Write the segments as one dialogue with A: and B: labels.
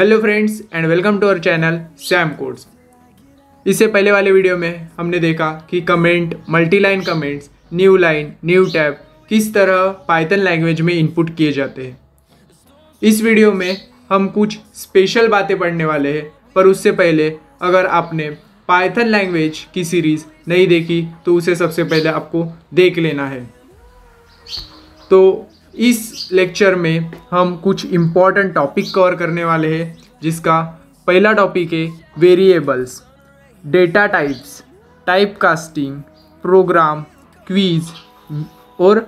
A: Hello friends and welcome to our channel Sam Codes इससे पहले वाले वीडियो में हमने देखा कि comment multi line comments new line new tab किस तरह पाइथन लैंग्वेज में इनपुट किए जाते हैं। इस वीडियो में हम कुछ स्पेशल बातें पढ़ने वाले हैं, पर उससे पहले अगर आपने पाइथन लैंग्वेज की सीरीज़ नहीं देखी तो उसे सबसे पहले आपको देख लेना है। तो इस लेक्चर में हम कुछ इंपॉर्टेंट टॉपिक कवर करने वाले हैं, जिसका पहला टॉपिक है variables data types type casting program quiz और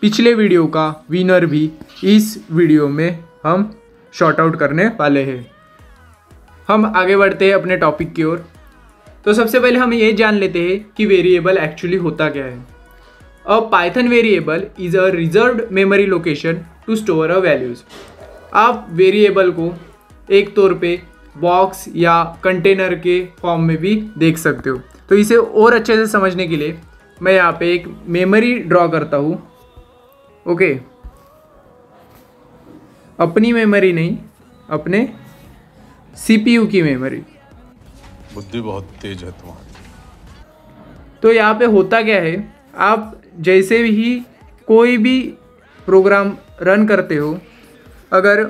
A: पिछले वीडियो का विनर भी इस वीडियो में हम शॉर्ट आउट करने वाले हैं। हम आगे बढ़ते हैं अपने टॉपिक की ओर। तो सबसे पहले हम ये जान लेते हैं कि वेरिएबल एक्चुअली होता क्या है। A Python variable is a reserved memory location to store a values आप वेरिएबल को एक तौर पे बॉक्स या कंटेनर के फॉर्म में भी देख सकते हो। तो इसे और अच्छे से समझने के लिए मैं यहाँ पे एक मेमोरी ड्रॉ करता हूँ। ओके अपनी मेमोरी नहीं अपने सीपीयू की मेमोरी
B: बुद्धि बहुत तेज है तुम्हारी।
A: तो यहाँ पे होता क्या है? आप जैसे ही कोई भी प्रोग्राम रन करते हो, अगर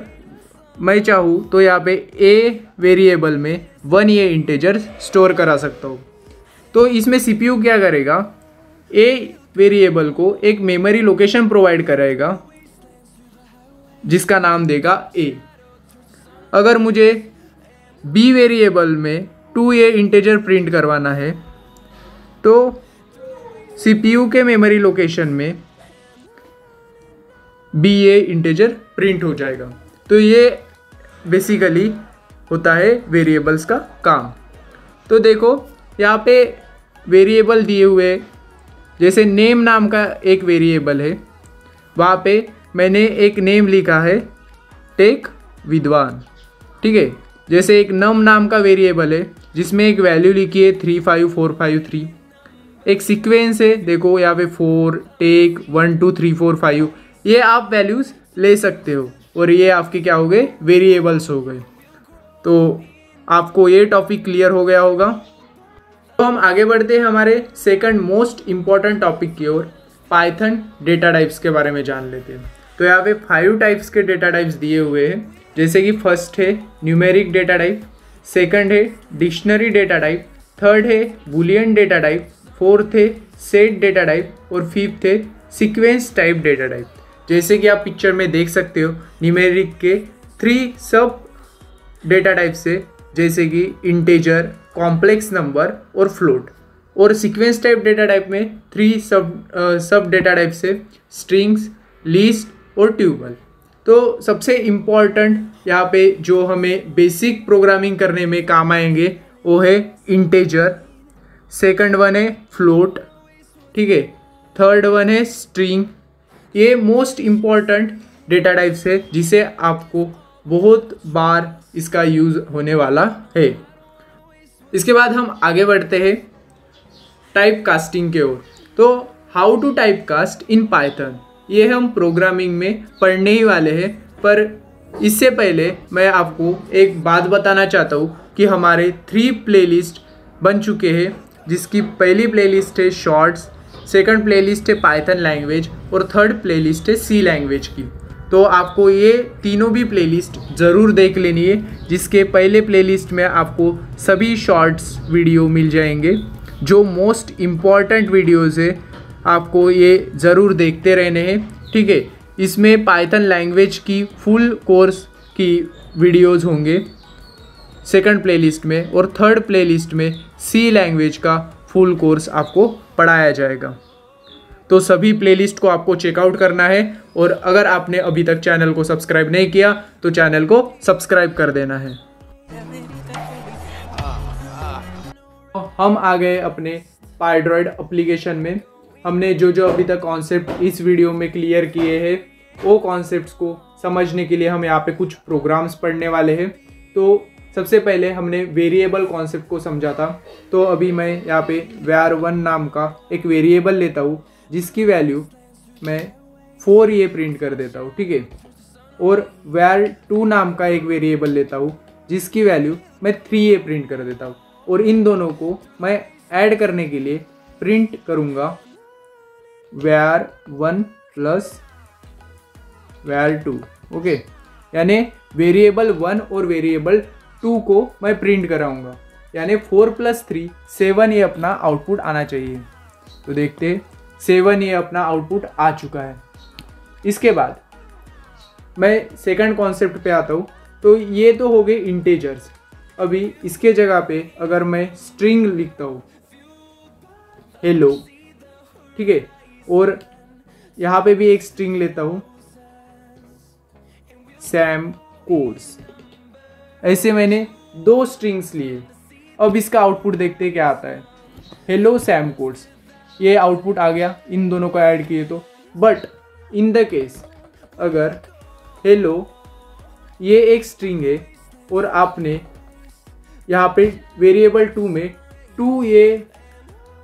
A: मैं चाहूँ तो यहाँ पे ए वेरिएबल में वन ये इंटेजर स्टोर करा सकता हूँ। तो इसमें सीपीयू क्या करेगा? ए वेरिएबल को एक मेमोरी लोकेशन प्रोवाइड कराएगा जिसका नाम देगा ए अगर मुझे बी वेरिएबल में टू ए इंटेजर प्रिंट करवाना है तो सीपीयू के मेमोरी लोकेशन में बी ए इंटेजर प्रिंट हो जाएगा। तो ये बेसिकली होता है वेरिएबल्स का काम। तो देखो, यहाँ पे वेरिएबल दिए हुए जैसे नेम नाम का एक वेरिएबल है। वहाँ पे मैंने एक नेम लिखा है टेक विद्वान। ठीक है? जैसे एक नम नाम का वेरिएबल है, जिसमें एक वैल्यू लिखी है three five four five three एक सीक्वेंस है, देखो यहाँ पे four take one two three four five ये आप वैल्यूज़ ले सकते हो, और ये आपके क्या हो गए? वेरिएबल्स हो गए। तो आपको ये टॉपिक क्लियर हो गया होगा। तो हम आगे बढ़ते हैं हमारे सेकंड मोस्ट इंपॉर्टेंट टॉपिक की ओर पाइथन डेटा टाइप्स के बारे में जान लेते हैं। तो यहाँ पे फाइव टाइप्स के डेटा टाइप्स दिए हुए हैं, जैसे कि फ़र्स्ट है न्यूमेरिक डेटा टाइप सेकंड है डिक्शनरी डेटा टाइप थर्ड है बुलियन डेटा टाइप फोर्थ है सेट डेटा टाइप और फिफ्थ है सीक्वेंस टाइप डेटा टाइप। जैसे कि आप पिक्चर में देख सकते हो न्यूमेरिक के थ्री सब डेटा टाइप से, जैसे कि इंटेजर कॉम्प्लेक्स नंबर और फ्लोट और सीक्वेंस टाइप डेटा टाइप में थ्री सब सब डेटा टाइप से स्ट्रिंग्स लिस्ट और ट्यूबल तो सबसे इंपॉर्टेंट यहाँ पे जो हमें बेसिक प्रोग्रामिंग करने में काम आएँगे, वो है इंटेजर सेकंड वन है फ्लोट, ठीक है? थर्ड वन है स्ट्रिंग। ये मोस्ट इंपॉर्टेंट डेटा टाइप्स है, जिसे आपको बहुत बार इसका यूज़ होने वाला है। इसके बाद हम आगे बढ़ते हैं टाइप कास्टिंग के ओर। तो how to type cast in Python ये हम प्रोग्रामिंग में पढ़ने ही वाले हैं, पर इससे पहले मैं आपको एक बात बताना चाहता हूँ कि हमारे थ्री प्लेलिस्ट बन चुके हैं। जिसकी पहली प्लेलिस्ट है शॉर्ट्स सेकंड प्लेलिस्ट है पाइथन लैंग्वेज और थर्ड प्लेलिस्ट है सी लैंग्वेज की। तो आपको ये तीनों भी प्लेलिस्ट ज़रूर देख लेनी है, जिसके पहले प्लेलिस्ट में आपको सभी शॉर्ट्स वीडियो मिल जाएँगे। जो मोस्ट इंपॉर्टेंट वीडियोज़ है, आपको ये ज़रूर देखते रहने हैं, ठीक है? इसमें पाइथन लैंग्वेज की फुल कोर्स की वीडियोज़ होंगे। सेकंड प्लेलिस्ट में और थर्ड प्लेलिस्ट में सी लैंग्वेज का फुल कोर्स आपको पढ़ाया जाएगा। तो सभी प्लेलिस्ट को आपको चेकआउट करना है और अगर आपने अभी तक चैनल को सब्सक्राइब नहीं किया तो चैनल को सब्सक्राइब कर देना है। हम आ गए अपने पाइड्रॉइड अप्लीकेशन में। हमने जो जो अभी तक कॉन्सेप्ट इस वीडियो में क्लियर किए हैं, वो कॉन्सेप्ट्स को समझने के लिए हम यहाँ पे कुछ प्रोग्राम्स पढ़ने वाले हैं। तो सबसे पहले हमने वेरिएबल कॉन्सेप्ट को समझा था। तो अभी मैं यहाँ पे वेर वन नाम का एक वेरिएबल लेता हूँ, जिसकी वैल्यू मैं फोर ये प्रिंट कर देता हूँ, ठीक है? और वैर टू नाम का एक वेरिएबल लेता हूँ, जिसकी वैल्यू मैं थ्री ए प्रिंट कर देता हूँ। और इन दोनों को मैं ऐड करने के लिए प्रिंट करूँगा var one plus var two okay यानी वेरिएबल वन और वेरिएबल टू को मैं प्रिंट कराऊँगा। यानी फोर प्लस थ्री सेवन ये अपना आउटपुट आना चाहिए। तो देखते सेवन ये अपना आउटपुट आ चुका है। इसके बाद मैं सेकंड कॉन्सेप्ट पे आता हूँ। तो ये तो हो गए इंटेजर्स अभी इसके जगह पे अगर मैं स्ट्रिंग लिखता हूँ। हेलो ठीक है? और यहाँ पे भी एक स्ट्रिंग लेता हूँ। सैम कोड्स ऐसे मैंने दो स्ट्रिंग्स लिए। अब इसका आउटपुट देखते क्या आता है। हेलो सैम कोड्स ये आउटपुट आ गया। इन दोनों को ऐड किए तो। बट इन द केस अगर हेलो ये एक स्ट्रिंग है, और आपने यहाँ पे वेरिएबल टू में टू ये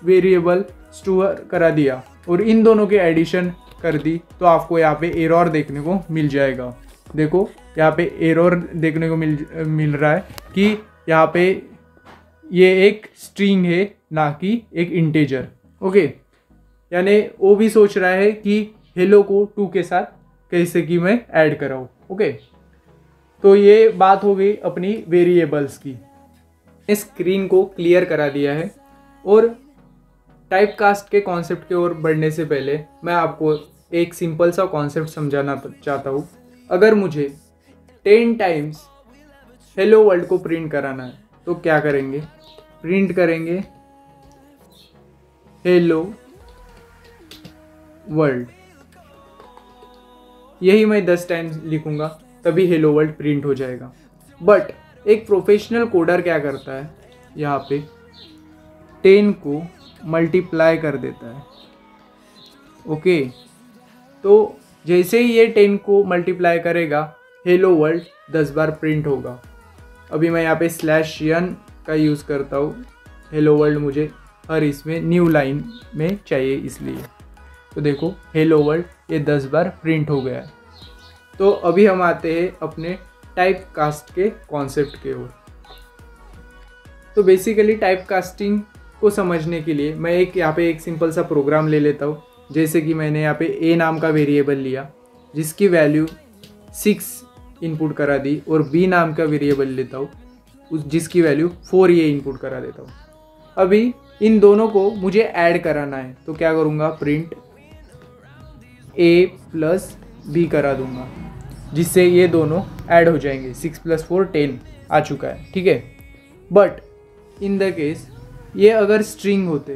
A: वेरिएबल स्टोर करा दिया, और इन दोनों के एडिशन कर दी तो आपको यहाँ पे एरर देखने को मिल जाएगा। देखो, यहाँ पे एरर देखने को मिल मिल रहा है कि यहाँ पे ये एक स्ट्रिंग है, ना कि एक इंटेजर ओके यानी वो भी सोच रहा है कि हेलो को टू के साथ कैसे कि मैं ऐड कराऊँ ओके तो ये बात हो गई अपनी वेरिएबल्स की। स्क्रीन को क्लियर करा दिया है और टाइप कास्ट के कॉन्सेप्ट की ओर बढ़ने से पहले मैं आपको एक सिंपल सा कॉन्सेप्ट समझाना चाहता हूँ। अगर मुझे टेन टाइम्स हेलो वर्ल्ड को प्रिंट कराना है तो क्या करेंगे? प्रिंट करेंगे हेलो वर्ल्ड यही मैं दस टाइम्स लिखूँगा, तभी हेलो वर्ल्ड प्रिंट हो जाएगा। बट एक प्रोफेशनल कोडर क्या करता है? यहाँ पे टेन को मल्टीप्लाई कर देता है। ओके तो जैसे ही ये टेन को मल्टीप्लाई करेगा हेलो वर्ल्ड दस बार प्रिंट होगा। अभी मैं यहाँ पे स्लैश यन का यूज़ करता हूँ। हेलो वर्ल्ड मुझे हर इसमें न्यू लाइन में चाहिए इसलिए। तो देखो हेलो वर्ल्ड ये दस बार प्रिंट हो गया तो अभी हम आते हैं अपने टाइप कास्ट के कॉन्सेप्ट के ओर। तो बेसिकली टाइप कास्टिंग को समझने के लिए मैं एक यहाँ पे एक सिंपल सा प्रोग्राम ले लेता हूँ। जैसे कि मैंने यहाँ पे ए नाम का वेरिएबल लिया, जिसकी वैल्यू सिक्स इनपुट करा दी और बी नाम का वेरिएबल लेता हूँ, उस जिसकी वैल्यू फोर ये इनपुट करा देता हूँ। अभी इन दोनों को मुझे ऐड कराना है तो क्या करूँगा? प्रिंट ए प्लस बी करा दूँगा, जिससे ये दोनों ऐड हो जाएँगे। सिक्स प्लस फोर टेन आ चुका है, ठीक है? बट इन द केस ये अगर स्ट्रिंग होते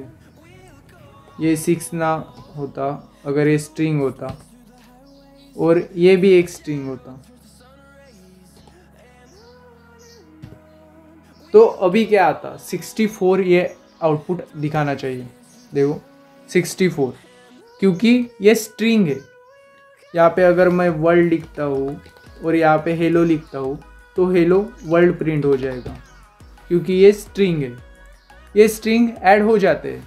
A: ये सिक्स ना होता, अगर ये स्ट्रिंग होता, और ये भी एक स्ट्रिंग होता। तो अभी क्या आता? सिक्सटी फोर ये आउटपुट दिखाना चाहिए। देखो सिक्सटी फोर क्योंकि ये स्ट्रिंग है। यहाँ पे अगर मैं वर्ल्ड लिखता हूँ, और यहाँ पे हेलो लिखता हूँ तो हेलो वर्ल्ड प्रिंट हो जाएगा, क्योंकि ये स्ट्रिंग है। ये स्ट्रिंग ऐड हो जाते हैं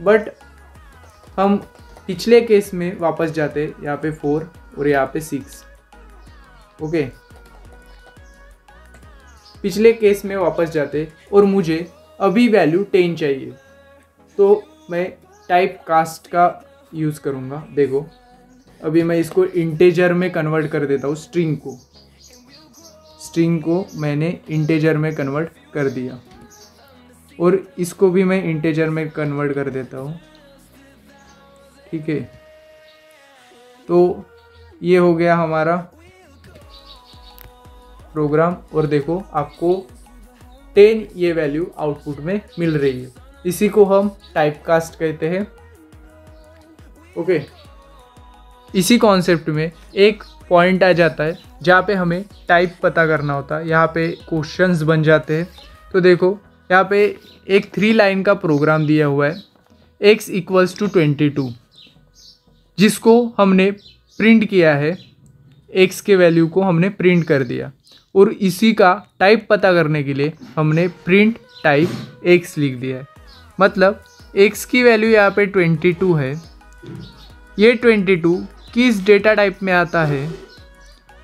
A: बट हम पिछले केस में वापस जाते, यहाँ पे फोर और यहाँ पे सिक्स ओके पिछले केस में वापस जाते और मुझे अभी वैल्यू टेन चाहिए। तो मैं टाइप कास्ट का यूज़ करूँगा, देखो। अभी मैं इसको इंटेजर में कन्वर्ट कर देता हूँ स्ट्रिंग को। स्ट्रिंग को मैंने इंटेजर में कन्वर्ट कर दिया। और इसको भी मैं इंटेजर में कन्वर्ट कर देता हूँ। ठीक है? तो ये हो गया हमारा प्रोग्राम और देखो आपको टेन ये वैल्यू आउटपुट में मिल रही है। इसी को हम टाइप कास्ट कहते हैं। ओके? इसी कॉन्सेप्ट में एक पॉइंट आ जाता है, जहाँ पे हमें टाइप पता करना होता है। यहाँ पे क्वेश्चंस बन जाते हैं। तो देखो, यहाँ पे एक थ्री लाइन का प्रोग्राम दिया हुआ है। X equals to twenty two जिसको हमने प्रिंट किया है एक्स के वैल्यू को हमने प्रिंट कर दिया। और इसी का टाइप पता करने के लिए हमने प्रिंट टाइप एक्स लिख दिया है। मतलब एक्स की वैल्यू यहाँ पे ट्वेंटी टू है। ये ट्वेंटी टू किस डेटा टाइप में आता है,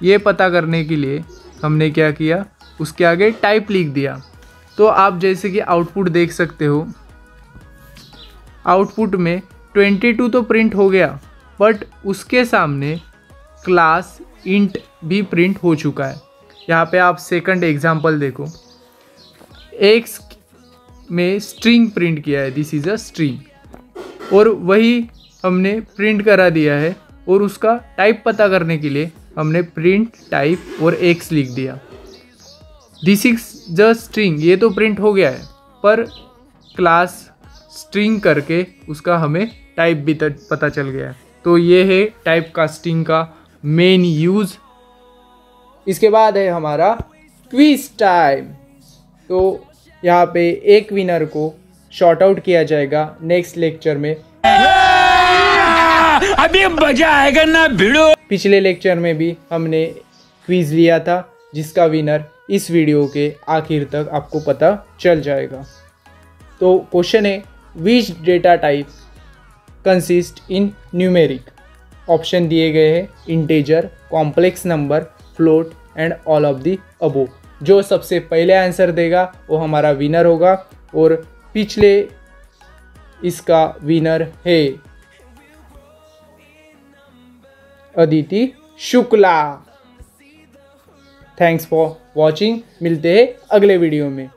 A: ये पता करने के लिए हमने क्या किया, उसके आगे टाइप लिख दिया। तो आप जैसे कि आउटपुट देख सकते हो। आउटपुट में 22 तो प्रिंट हो गया। बट उसके सामने क्लास इंट भी प्रिंट हो चुका है। यहाँ पे आप सेकंड एग्जांपल देखो। एक्स में स्ट्रिंग प्रिंट किया है। दिस इज़ अ स्ट्रिंग और वही हमने प्रिंट करा दिया है और उसका टाइप पता करने के लिए हमने प्रिंट टाइप और एक्स लिख दिया। दिस इज़ द स्ट्रिंग ये तो प्रिंट हो गया है। पर क्लास स्ट्रिंग करके उसका हमें टाइप भी पता चल गया है। तो ये है टाइप कास्टिंग का मेन यूज़ इसके बाद है हमारा क्विज टाइम तो यहाँ पे एक विनर को शॉर्ट आउट किया जाएगा नेक्स्ट लेक्चर में.
C: अभी मज़ा आएगा ना भिड़ो।
A: पिछले लेक्चर में भी हमने क्विज लिया था जिसका विनर इस वीडियो के आखिर तक आपको पता चल जाएगा. तो क्वेश्चन है which data type consist in numeric option दिए गए हैं integer complex number float and all of the above जो सबसे पहले आंसर देगा, वो हमारा विनर होगा और पिछले इसका विनर है Aditi Shukla. Thanks for watching मिलते हैं अगले वीडियो में।